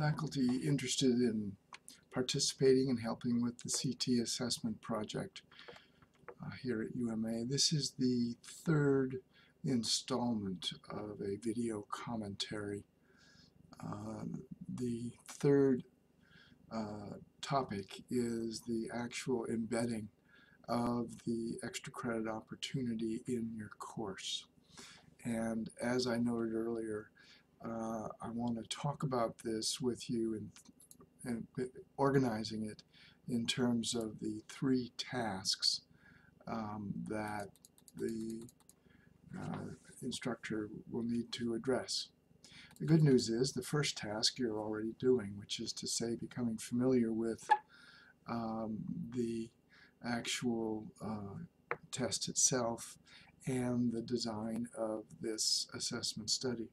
faculty interested in participating and helping with the CT assessment project uh, here at UMA. This is the third installment of a video commentary. Uh, the third uh, topic is the actual embedding of the extra credit opportunity in your course. And as I noted earlier, uh, I want to talk about this with you and, organizing it in terms of the three tasks um, that the uh, instructor will need to address. The good news is the first task you're already doing, which is to say becoming familiar with um, the actual uh, test itself and the design of this assessment study.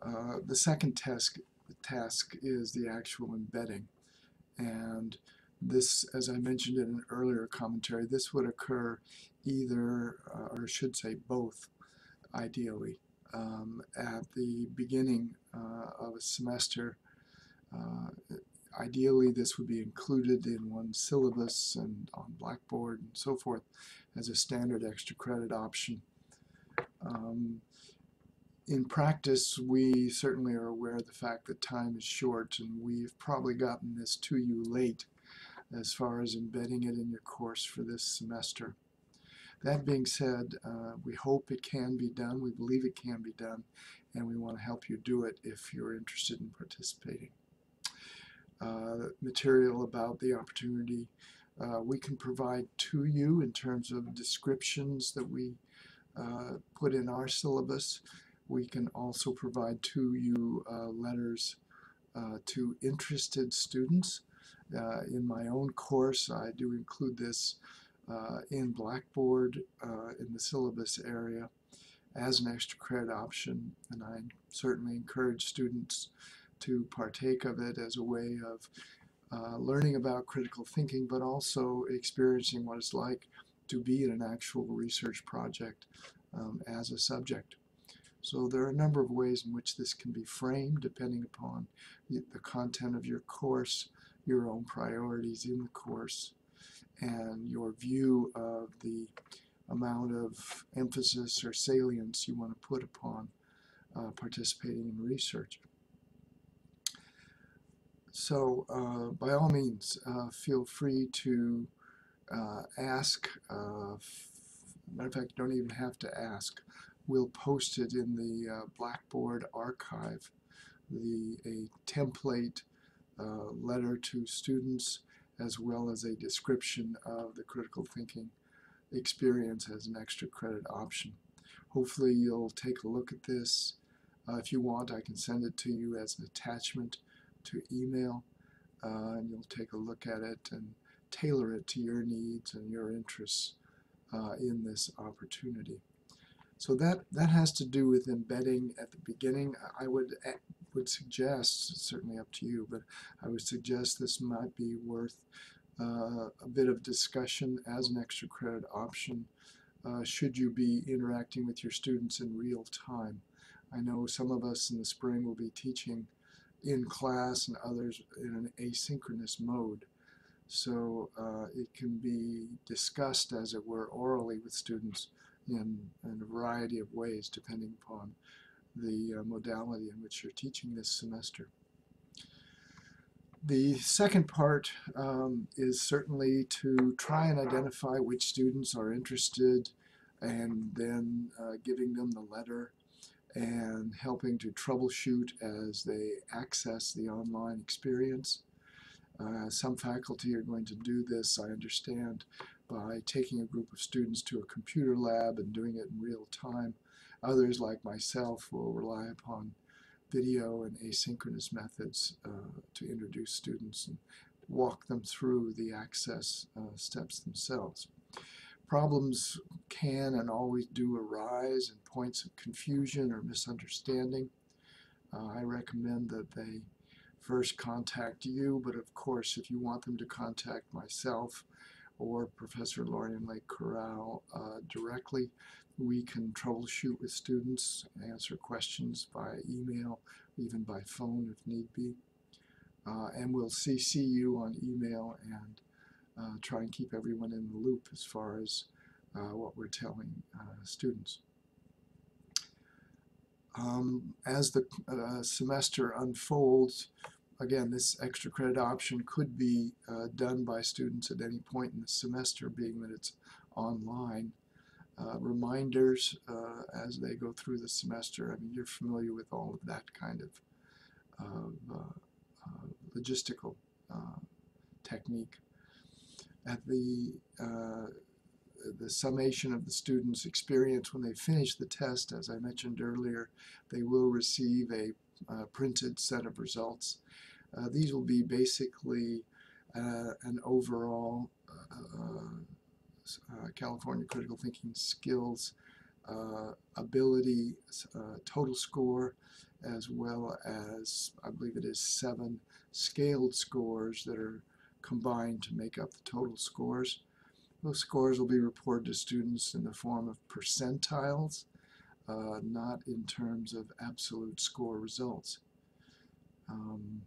Uh, the second task, task is the actual embedding. And this, as I mentioned in an earlier commentary, this would occur either, uh, or should say both, ideally, um, at the beginning uh, of a semester. Uh, ideally, this would be included in one syllabus and on Blackboard and so forth as a standard extra credit option. Um, in practice, we certainly are aware of the fact that time is short, and we've probably gotten this to you late as far as embedding it in your course for this semester. That being said, uh, we hope it can be done, we believe it can be done, and we want to help you do it if you're interested in participating. Uh, material about the opportunity uh, we can provide to you in terms of descriptions that we uh, put in our syllabus. We can also provide to you uh, letters uh, to interested students. Uh, in my own course, I do include this uh, in Blackboard in the syllabus area as an extra credit option, and I certainly encourage students to partake of it as a way of uh, learning about critical thinking, but also experiencing what it's like to be in an actual research project um, as a subject. So there are a number of ways in which this can be framed depending upon the, content of your course, your own priorities in the course, and your view of the amount of emphasis or salience you want to put upon uh, participating in research. So uh, by all means, uh, feel free to uh, ask. Uh, matter of fact, you don't even have to ask. We'll post it in the uh, Blackboard archive, the a template uh, letter to students, as well as a description of the critical thinking experience as an extra credit option. Hopefully you'll take a look at this. if you want, I can send it to you as an attachment to email uh, and you'll take a look at it and tailor it to your needs and your interests uh, in this opportunity. So that, that has to do with embedding at the beginning. I would, would suggest, certainly up to you, but I would suggest this might be worth uh, a bit of discussion as an extra credit option uh, should you be interacting with your students in real time. I know some of us in the spring will be teaching in class and others in an asynchronous mode. So uh, it can be discussed, as it were, orally with students in, in a variety of ways depending upon the uh, modality in which you're teaching this semester. The second part um, is certainly to try and identify which students are interested and then uh, giving them the letter and helping to troubleshoot as they access the online experience. Uh, some faculty are going to do this, I understand, by taking a group of students to a computer lab and doing it in real time. Others, like myself, will rely upon video and asynchronous methods uh, to introduce students and walk them through the access uh, steps themselves. Problems can and always do arise and points of confusion or misunderstanding. Uh, I recommend that they first contact you, but of course if you want them to contact myself or Professor Lorian Lake Corral uh, directly, we can troubleshoot with students, answer questions by email, even by phone if need be. Uh, and we'll CC you on email and uh, try and keep everyone in the loop as far as uh, what we're telling uh, students. Um, as the uh, semester unfolds, again, this extra credit option could be uh, done by students at any point in the semester, being that it's online. Uh, reminders uh, as they go through the semester. I mean, you're familiar with all of that kind of, uh, uh, logistical technique. At the the summation of the student's experience when they finish the test, as I mentioned earlier, they will receive a uh, printed set of results. Uh, these will be basically uh, an overall uh, California Critical Thinking Skills uh, ability uh, total score, as well as, I believe it is seven scaled scores that are combined to make up the total scores. Those scores will be reported to students in the form of percentiles, uh, not in terms of absolute score results. Um,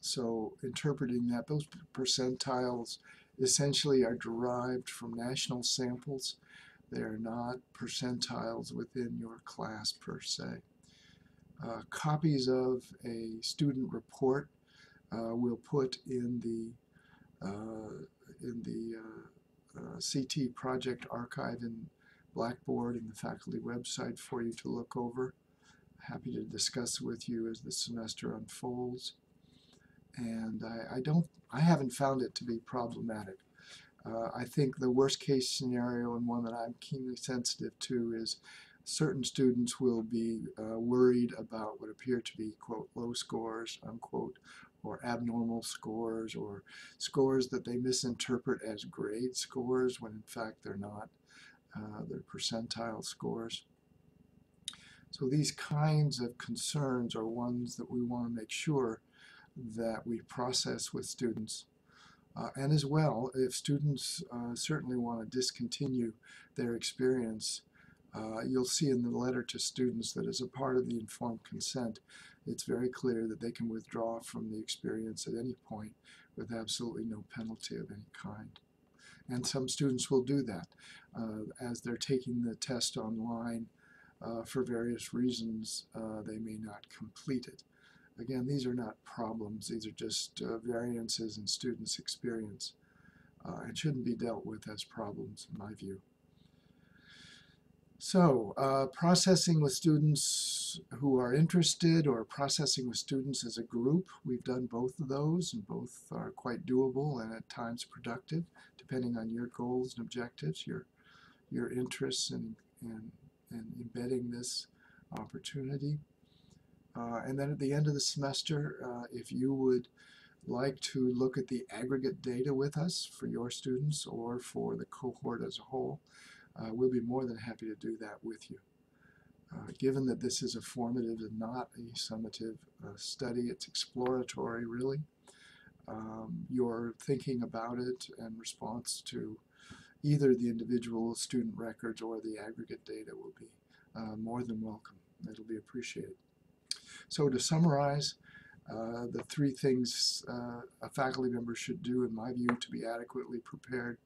so interpreting that, those percentiles essentially are derived from national samples. They are not percentiles within your class per se. Uh, copies of a student report uh, we'll put in the uh, in the uh, uh, CT project archive in Blackboard and the faculty website for you to look over. Happy to discuss with you as the semester unfolds. And I, I don't, I haven't found it to be problematic. Uh, I think the worst case scenario and one that I'm keenly sensitive to is certain students will be uh, worried about what appear to be, quote, low scores, unquote, or abnormal scores, or scores that they misinterpret as grade scores when in fact they're not. Uh, they're percentile scores. So these kinds of concerns are ones that we want to make sure that we process with students. Uh, and as well, if students uh, certainly want to discontinue their experience, uh, you'll see in the letter to students that as a part of the informed consent, it's very clear that they can withdraw from the experience at any point with absolutely no penalty of any kind. And some students will do that uh, as they're taking the test online uh, for various reasons, uh, they may not complete it. Again, these are not problems, these are just variances in students' experience uh, and shouldn't be dealt with as problems in my view. So, uh, processing with students who are interested or processing with students as a group, we've done both of those and both are quite doable and at times productive depending on your goals and objectives, your, your interests in, in, in embedding this opportunity. Uh, and then at the end of the semester, uh, if you would like to look at the aggregate data with us for your students or for the cohort as a whole, uh, we'll be more than happy to do that with you. Uh, given that this is a formative and not a summative uh, study, it's exploratory really. Um, your thinking about it and response to either the individual student records or the aggregate data will be uh, more than welcome. It'll be appreciated. So to summarize, uh, the three things uh, a faculty member should do, in my view, to be adequately prepared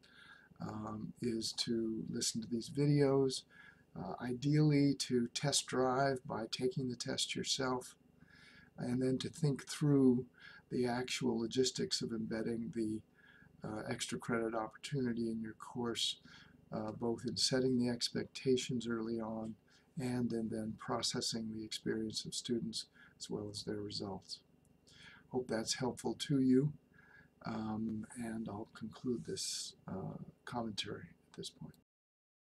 um, is to listen to these videos, uh, ideally to test drive by taking the test yourself, and then to think through the actual logistics of embedding the uh, extra credit opportunity in your course, uh, both in setting the expectations early on and in then processing the experience of students as well as their results. Hope that's helpful to you, um, and I'll conclude this uh, commentary at this point.